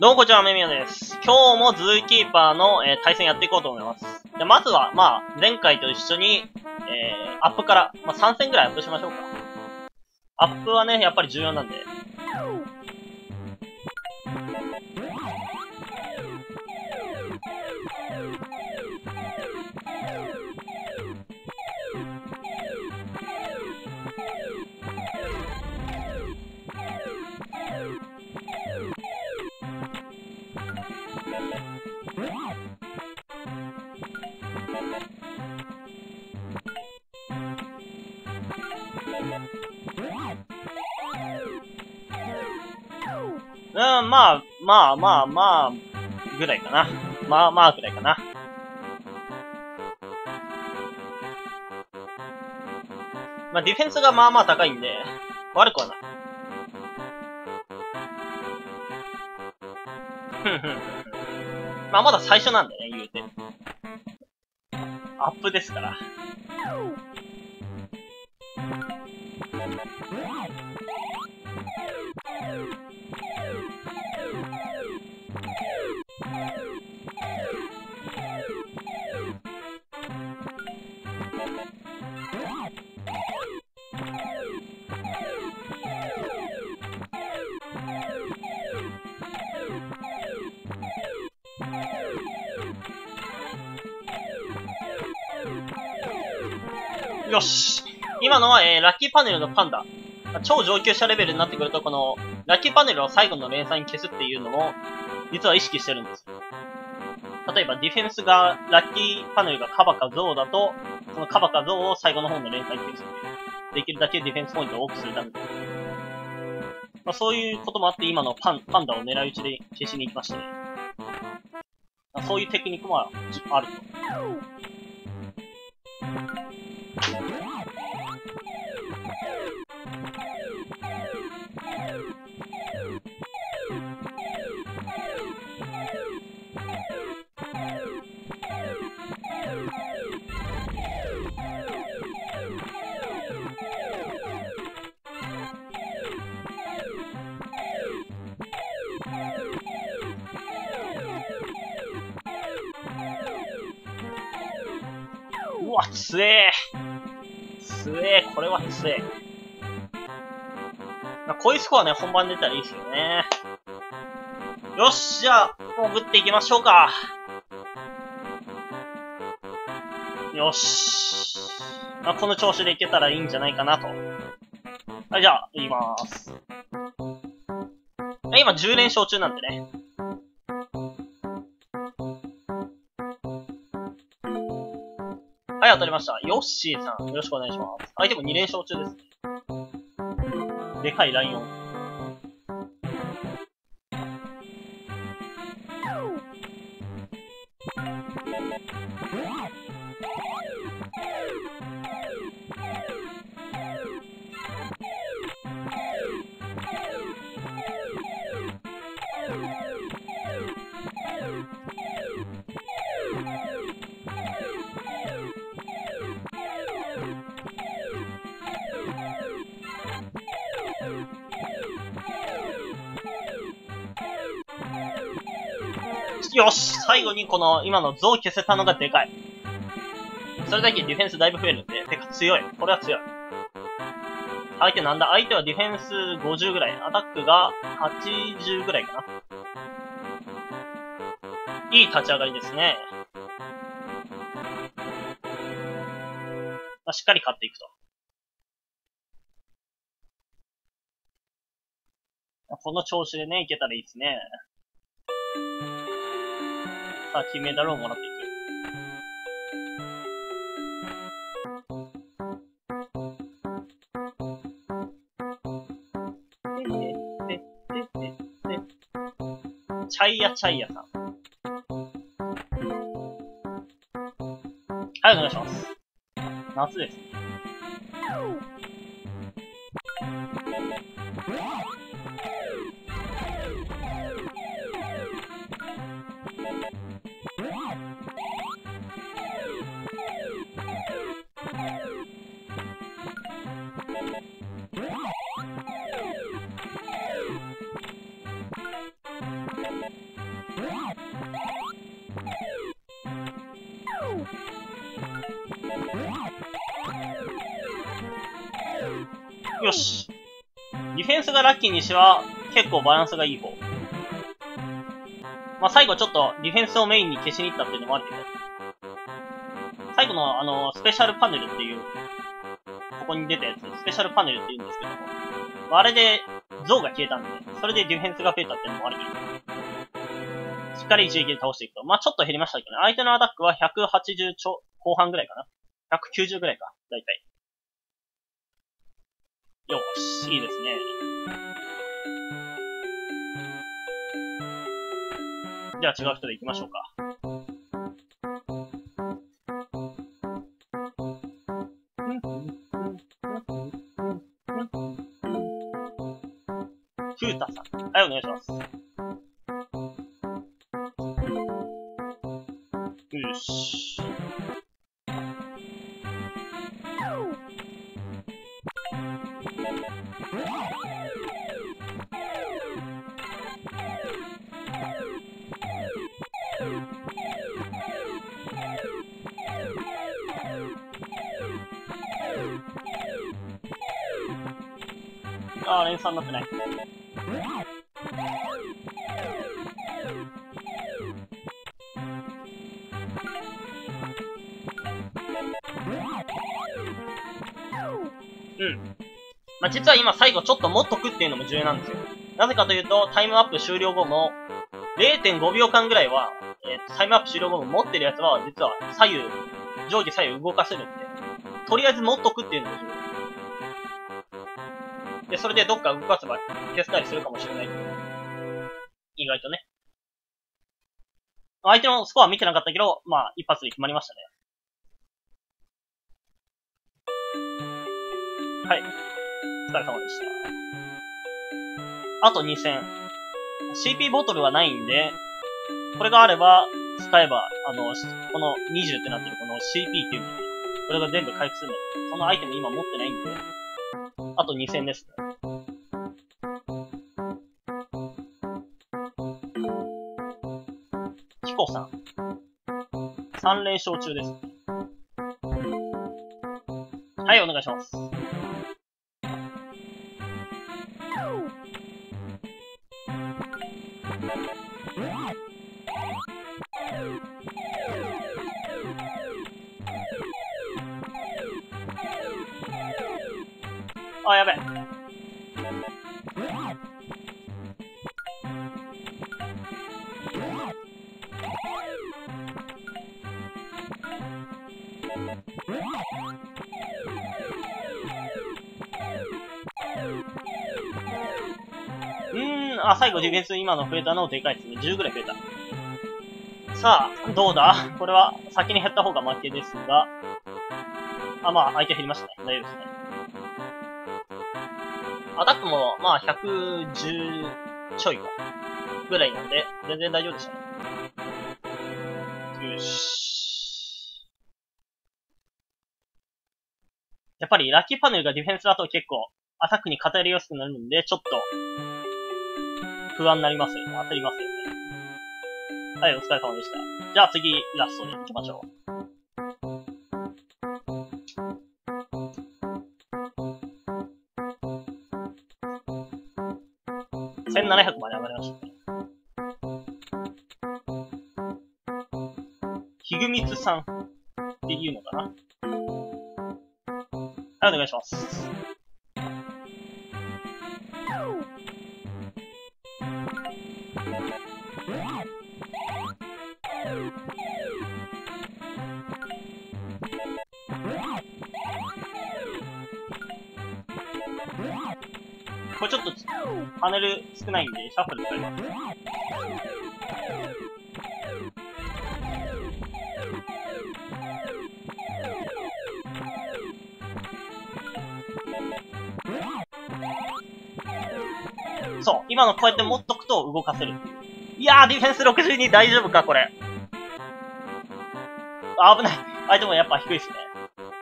どうもこんにちは、めみやです。今日もズーキーパーの、えー対戦やっていこうと思います。でまずは、まあ、前回と一緒に、えー、アップから、まあ、3戦ぐらいアップしましょうか。アップはね、やっぱり重要なんで。うん、まあ、まあまあまあ、ぐらいかな。まあまあぐらいかな。まあディフェンスがまあまあ高いんで、悪くはない。まあまだ最初なんでね、言うて。アップですから。よし。今のは、えー、ラッキーパネルのパンダ。超上級者レベルになってくると、この、ラッキーパネルを最後の連載に消すっていうのも、実は意識してるんですよ。例えば、ディフェンスが、ラッキーパネルがカバかゾウだと、そのカバかゾウを最後の方の連載に消す。できるだけディフェンスポイントを多くするために。まあ、そういうこともあって、今のパン、パンダを狙い撃ちで消しに行きましたね。まあ、そういうテクニックもあると。わ、強え強えこれは強えまあ、こういうスコアね、本番出たらいいですよね。よし、じゃあ、潜っていきましょうか。よし。まあ、この調子でいけたらいいんじゃないかなと。はい、じゃあ、言いまーす。今、10連勝中なんでね。はい、当たりました。ヨッシーさん、よろしくお願いします。相手も2連勝中ですね。でかいライオン。よし最後にこの、今の像を消せたのがでかい。それだけディフェンスだいぶ増えるんで、てか強い。これは強い。相手なんだ？相手はディフェンス50ぐらい。アタックが80ぐらいかな。いい立ち上がりですね。まあ、しっかり勝っていくと。この調子でね、いけたらいいですね。さあ、金メダルをもらっていく。チャイヤチャイヤさん。はい、お願いします。夏です。よし。ディフェンスがラッキーにしては、結構バランスがいい方。まあ、最後ちょっとディフェンスをメインに消しに行ったっていうのもあるけど。最後のあの、スペシャルパネルっていう、ここに出たやつ、スペシャルパネルって言うんですけども、あれで像が消えたんで、それでディフェンスが増えたっていうのもあるけど。しっかり一撃で倒していくと。まあ、ちょっと減りましたけどね。相手のアタックは180ちょ後半ぐらいかな。190ぐらいか。だいたい。よし、いいですね。じゃあ違う人で行きましょうか。ふうたさん。はい、お願いします。よし。あー、連鎖になってない。うん。まあ、実は今最後ちょっと持っとくっていうのも重要なんですよ。なぜかというと、タイムアップ終了後も、0.5秒間ぐらいは、えー、タイムアップ終了後も持ってるやつは、実は左右、上下左右動かせるんで、とりあえず持っとくっていうのも重要。で、それでどっか動かせば消せたりするかもしれない。意外とね。相手のスコア見てなかったけど、まあ、一発で決まりましたね。はい。お疲れ様でした。あと2戦。CP ボトルはないんで、これがあれば、使えば、あの、この20ってなってるこの CP っていうのこれが全部回復するんだけど、そのアイテム今持ってないんで、あと2戦ですね。ヒコさん。3連勝中です。はい、お願いします。あ、やべ。うーん、あ、最後ディフェンス今の増えたのでかいですね。10ぐらい増えた。さあ、どうだ？これは先に減った方が負けですが。あ、まあ、相手減りましたね。大丈夫ですね。アタックも、まあ、110ちょいか。ぐらいなんで、全然大丈夫でしたね。よし。やっぱりラッキーパネルがディフェンスだと結構、アタックに偏りやすくなるんで、ちょっと、不安になりますよね。焦りますよね。はい、お疲れ様でした。じゃあ次、ラストで行きましょう。1700まで上がりました。ひぐみつさんっていうのかな？はい、お願いします。パネル少ないんで、シャッフル使います。そう。今のこうやって持っとくと動かせるい。やー、ディフェンス62大丈夫か、これ。危ない。相手もやっぱ低いっすね。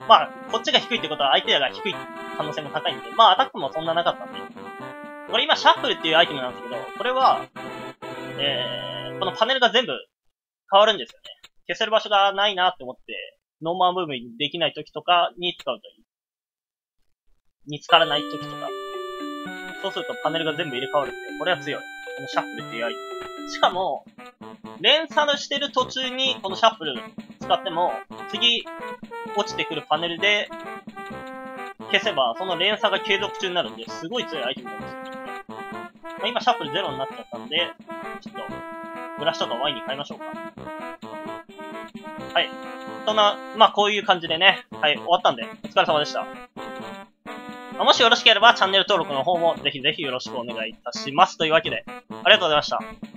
まあ、こっちが低いってことは相手らが低い可能性も高いんで、まあアタックもそんななかったんで。これ今シャッフルっていうアイテムなんですけど、これは、えー、このパネルが全部変わるんですよね。消せる場所がないなって思って、 no more move にできない時とかに使うといい。見つからない時とか。そうするとパネルが全部入れ替わるんで、これは強い。このシャッフルっていうアイテム。しかも、連鎖してる途中にこのシャッフル使っても、次、落ちてくるパネルで消せば、その連鎖が継続中になるんで、すごい強いアイテムなんですよ。ま、今シャッフルゼロになっちゃったんで、ちょっと、ブラシとかワインに変えましょうか。はい。そんな、まあこういう感じでね、はい、終わったんで、お疲れ様でした。まもしよろしければチャンネル登録の方もぜひぜひよろしくお願いいたします。というわけで、ありがとうございました。